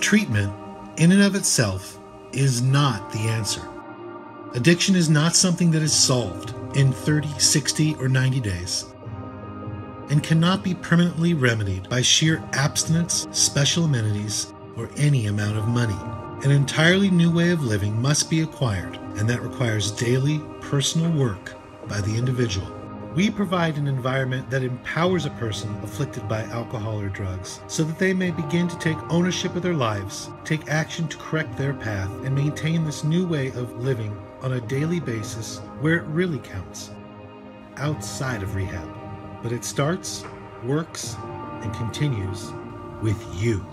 Treatment, in and of itself, is not the answer. Addiction is not something that is solved in 30, 60, or 90 days and cannot be permanently remedied by sheer abstinence, special amenities, or any amount of money. An entirely new way of living must be acquired, and that requires daily, personal work by the individual. We provide an environment that empowers a person afflicted by alcohol or drugs so that they may begin to take ownership of their lives, take action to correct their path, and maintain this new way of living on a daily basis where it really counts outside of rehab. But it starts, works, and continues with you.